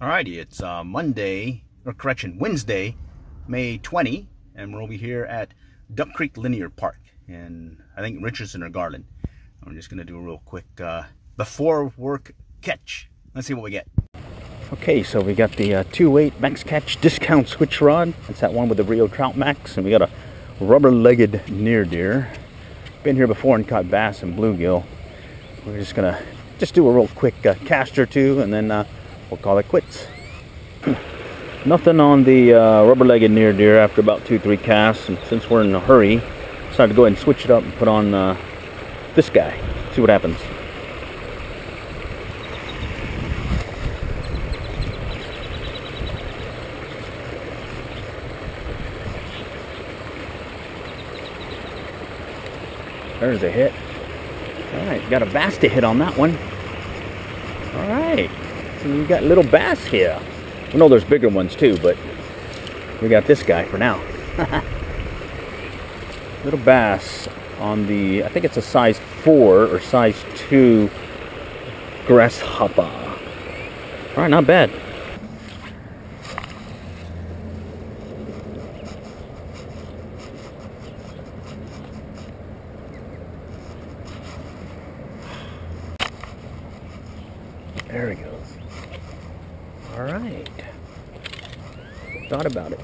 Alrighty, it's uh, Monday, or correction, Wednesday, May 20, and we're over here at Duck Creek Linear Park and I think, Richardson or Garland. I'm just going to do a real quick uh, before work catch. Let's see what we get. Okay, so we got the uh, 2-8 Max Catch discount switch rod. It's that one with the Rio Trout Max, and we got a rubber-legged near deer. Been here before and caught bass and bluegill. We're just going to just do a real quick uh, cast or two, and then uh, we'll call it quits. Nothing on the uh, rubber-legged near deer after about two, three casts. And since we're in a hurry, decided to go ahead and switch it up and put on uh, this guy. See what happens. There's a hit. All right, got a bass to hit on that one. All right, so we got little bass here. I know there's bigger ones too, but we got this guy for now. little bass on the, I think it's a size 4 or size 2 grasshopper. All right, not bad. There he goes. All right. Thought about it.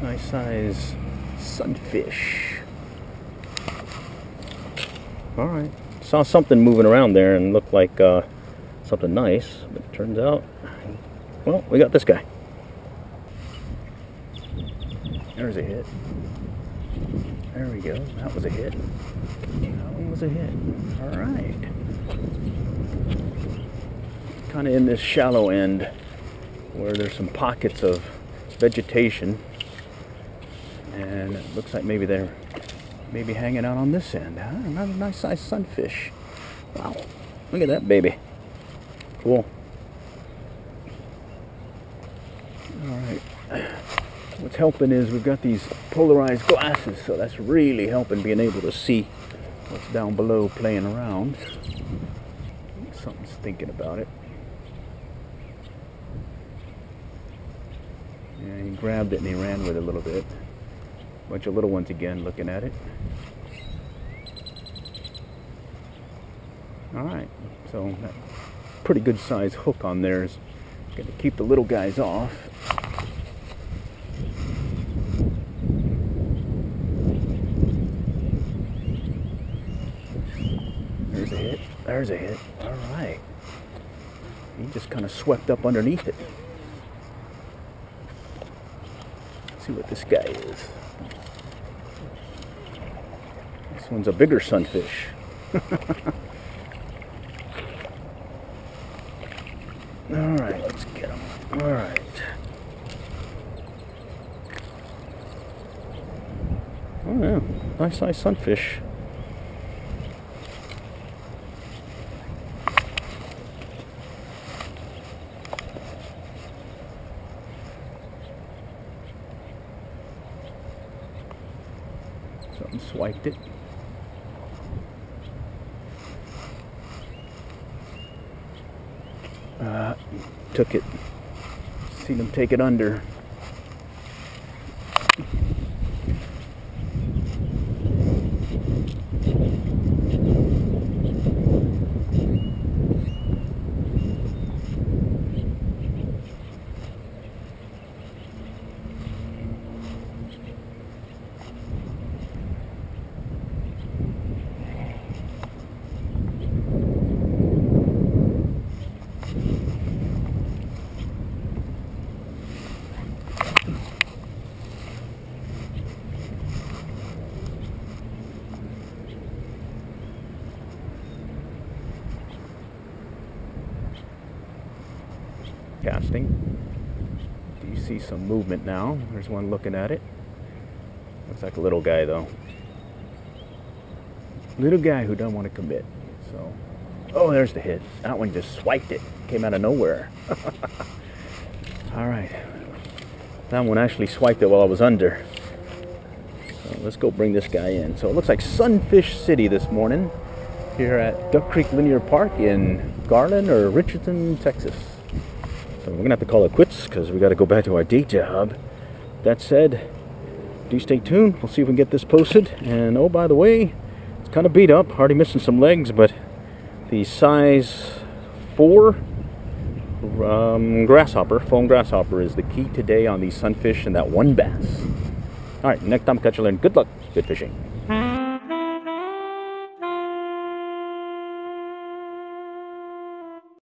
Nice size sunfish. All right. Saw something moving around there and looked like uh, something nice, but it turns out, well, we got this guy. There's a hit. There we go. That was a hit. That one was a hit. All right. Kind of in this shallow end where there's some pockets of vegetation. And it looks like maybe they're maybe hanging out on this end. Huh? Another nice sized sunfish. Wow. Look at that baby. Cool. All right what's helping is we've got these polarized glasses so that's really helping being able to see what's down below playing around. Something's thinking about it. Yeah he grabbed it and he ran with it a little bit. Bunch of little ones again looking at it. All right so that pretty good size hook on there is going to keep the little guys off hit. There's a hit. All right. He just kind of swept up underneath it. Let's see what this guy is. This one's a bigger sunfish. All right, let's get him. All right. Oh yeah, nice size sunfish. Something swiped it. Uh, took it. Seen him take it under. Casting. Do you see some movement now? There's one looking at it. Looks like a little guy though. Little guy who don't want to commit. So, oh, there's the hit. That one just swiped it. Came out of nowhere. All right. That one actually swiped it while I was under. So let's go bring this guy in. So it looks like Sunfish City this morning. here at Duck Creek Linear Park in Garland or Richardson, Texas. So we're gonna have to call it quits because we got to go back to our day job. That said, do stay tuned. We'll see if we can get this posted. And oh, by the way, it's kind of beat up, already missing some legs, but the size four um, grasshopper, foam grasshopper, is the key today on the sunfish and that one bass. All right, next time, catch you later. Good luck, good fishing.